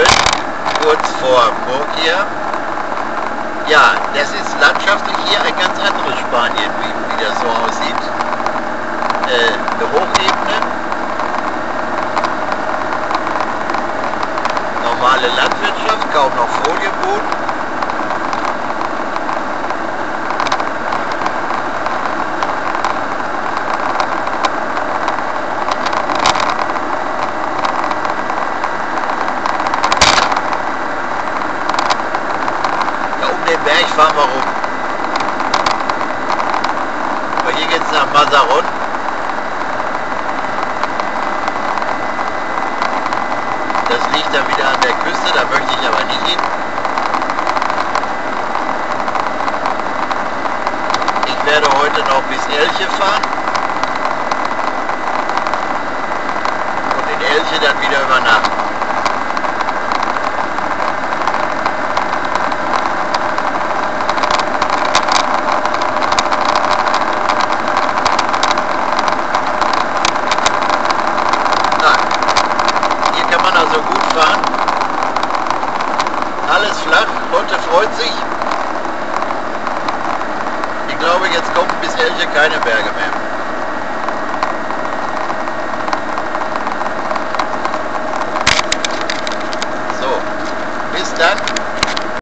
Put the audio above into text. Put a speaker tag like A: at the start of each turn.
A: Elbe, kurz vor Murgia. Ja, das ist landschaftlich hier ein ganz anderes Spanien, wie, wie das so aussieht. Äh, eine Hochebene, normale Landwirtschaft, kaum noch Folienboden. Berg fahren wir rum. Aber hier geht es nach Mazaron. Das liegt dann wieder an der Küste, da möchte ich aber nicht hin. Ich werde heute noch bis Elche fahren. Und in Elche dann wieder übernachten. Freut sich. Ich glaube, jetzt kommen bis Elche keine Berge mehr. So, bis dann.